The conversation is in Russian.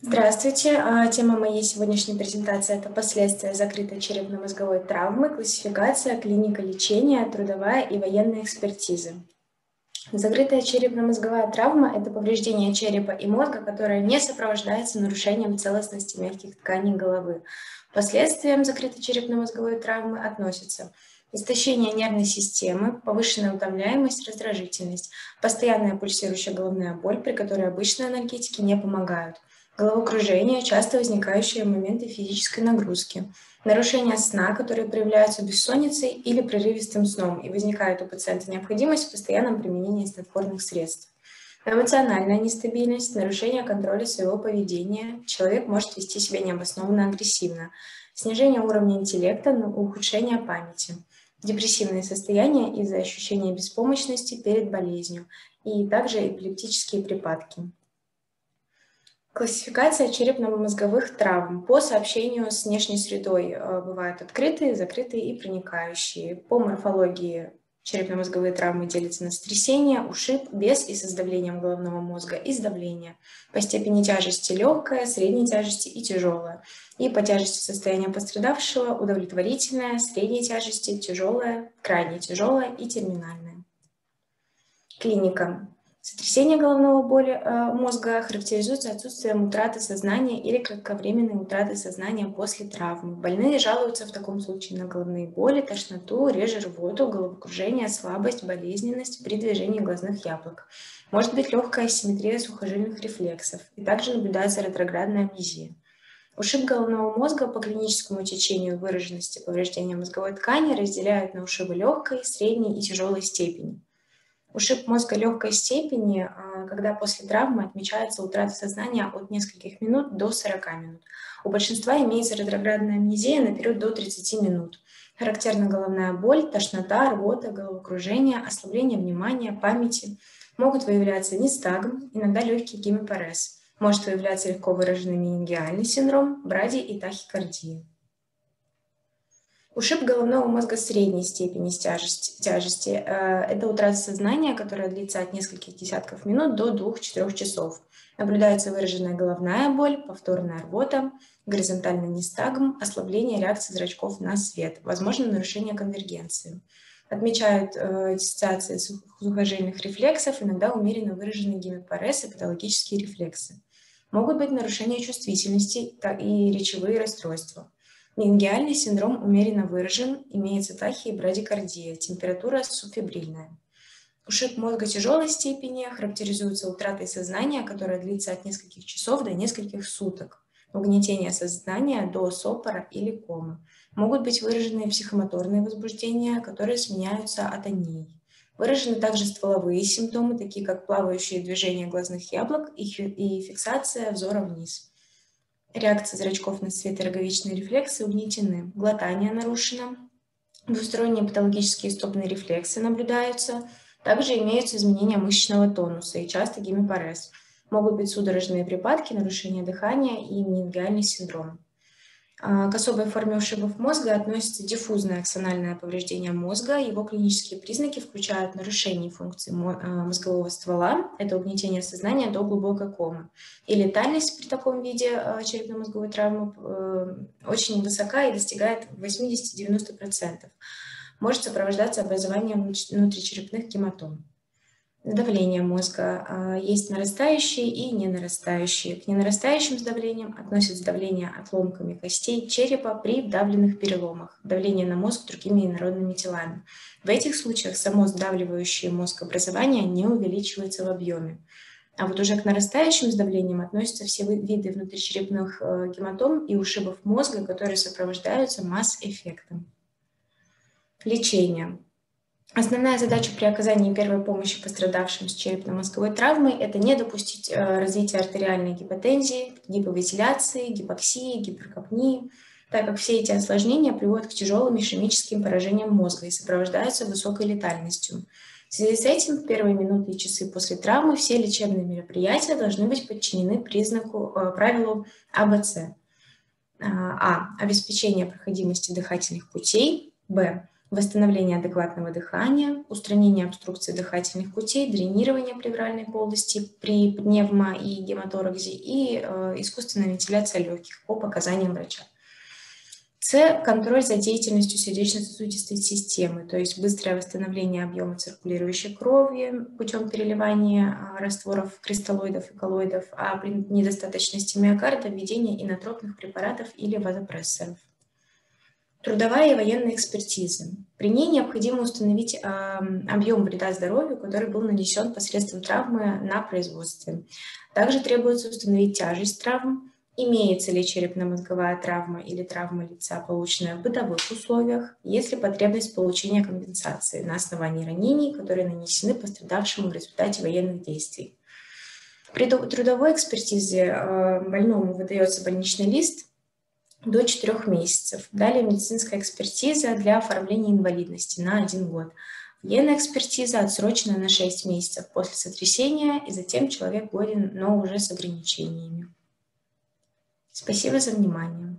Здравствуйте. А, тема моей сегодняшней презентации – это последствия закрытой черепно-мозговой травмы, классификация, клиника лечения, трудовая и военная экспертизы. Закрытая черепно-мозговая травма – это повреждение черепа и мозга, которое не сопровождается нарушением целостности мягких тканей головы. Последствиям закрытой черепно-мозговой травмы относятся истощение нервной системы, повышенная утомляемость, раздражительность, постоянная пульсирующая головная боль, при которой обычные анальгетики не помогают – головокружение, часто возникающие моменты физической нагрузки, нарушения сна, которые проявляются бессонницей или прерывистым сном, и возникает у пациента необходимость в постоянном применении снотворных средств. Эмоциональная нестабильность, нарушение контроля своего поведения, человек может вести себя необоснованно агрессивно, снижение уровня интеллекта, ухудшение памяти, депрессивные состояния из-за ощущения беспомощности перед болезнью и также эпилептические припадки. Классификация черепно-мозговых травм по сообщению с внешней средой э, бывают открытые, закрытые и проникающие. По морфологии черепно-мозговые травмы делятся на сотрясение, ушиб, без и с давлением головного мозга и с давления. По степени тяжести легкая, средней тяжести и тяжелая. И по тяжести состояния пострадавшего удовлетворительная, средней тяжести, тяжелая, крайне тяжелая и терминальная. Клиника. Сотрясение головного боли э, мозга характеризуется отсутствием утраты сознания или кратковременной утраты сознания после травмы. Больные жалуются в таком случае на головные боли, тошноту, реже рвоту, головокружение, слабость, болезненность при движении глазных яблок. Может быть легкая асимметрия сухожильных рефлексов. И также наблюдается ретроградная амнезия. Ушиб головного мозга по клиническому течению выраженности повреждения мозговой ткани разделяют на ушибы легкой, средней и тяжелой степени. Ушиб мозга легкой степени, а, когда после травмы отмечается утрата сознания от нескольких минут до 40 минут. У большинства имеется ретроградная амнезия на период до 30 минут. Характерна головная боль, тошнота, рвота, головокружение, ослабление внимания, памяти. Могут выявляться нистагм, иногда легкий гемопарез. Может выявляться легко выраженный менингиальный синдром, бради и тахикардия. Ушиб головного мозга средней степени тяжести. тяжести. Э, это утрата сознания, которая длится от нескольких десятков минут до 2-4 часов. Наблюдается выраженная головная боль, повторная рвота, горизонтальный нестагм, ослабление реакции зрачков на свет, возможно нарушение конвергенции. Отмечают э, диссоциации сухожильных рефлексов, иногда умеренно выраженный гемопарез и патологические рефлексы. Могут быть нарушения чувствительности и речевые расстройства. Менингиальный синдром умеренно выражен, имеется тахия и брадикардия, температура субфибрильная. Ушиб мозга тяжелой степени характеризуется утратой сознания, которая длится от нескольких часов до нескольких суток. Угнетение сознания до сопора или комы. Могут быть выражены психомоторные возбуждения, которые сменяются атонией. Выражены также стволовые симптомы, такие как плавающие движения глазных яблок и фиксация взора вниз. Реакция зрачков на свет и роговичные рефлексы угнетены. Глотание нарушено. Двусторонние патологические стопные рефлексы наблюдаются. Также имеются изменения мышечного тонуса и часто гемопарез. Могут быть судорожные припадки, нарушение дыхания и менингиальный синдром. А, к особой форме ушибов мозга относится диффузное аксональное повреждение мозга. Его клинические признаки включают нарушение функции а, мозгового ствола, это угнетение сознания до глубокой комы. И летальность при таком виде а, черепно-мозговой травмы э, очень высока и достигает 80-90%. Может сопровождаться образованием внутричерепных гематом давление мозга. А, есть нарастающие и ненарастающие. К ненарастающим с давлением относятся давление отломками костей черепа при вдавленных переломах, давление на мозг другими инородными телами. В этих случаях само сдавливающее мозг образование не увеличивается в объеме. А вот уже к нарастающим с давлением относятся все виды внутричерепных э, гематом и ушибов мозга, которые сопровождаются масс-эффектом. Лечение. Основная задача при оказании первой помощи пострадавшим с черепно-мозговой травмой – это не допустить э, развития артериальной гипотензии, гиповентиляции, гипоксии, гиперкапнии, так как все эти осложнения приводят к тяжелым ишемическим поражениям мозга и сопровождаются высокой летальностью. В связи с этим в первые минуты и часы после травмы все лечебные мероприятия должны быть подчинены признаку, э, правилу АБЦ. А. Обеспечение проходимости дыхательных путей. Б восстановление адекватного дыхания, устранение обструкции дыхательных путей, дренирование плевральной полости при пневмо- и гематоракзе и э, искусственная вентиляция легких по показаниям врача. С. Контроль за деятельностью сердечно-сосудистой системы, то есть быстрое восстановление объема циркулирующей крови путем переливания а, растворов кристаллоидов и коллоидов, а при недостаточности миокарда введение инотропных препаратов или вазопрессоров. Трудовая и военная экспертиза. При ней необходимо установить э, объем вреда здоровью, который был нанесен посредством травмы на производстве. Также требуется установить тяжесть травм, имеется ли черепно-мозговая травма или травма лица, полученная в бытовых условиях, есть ли потребность получения компенсации на основании ранений, которые нанесены пострадавшему в результате военных действий. При трудовой экспертизе э, больному выдается больничный лист до 4 месяцев. Далее медицинская экспертиза для оформления инвалидности на 1 год. Военная экспертиза отсрочена на 6 месяцев после сотрясения, и затем человек годен, но уже с ограничениями. Спасибо за внимание.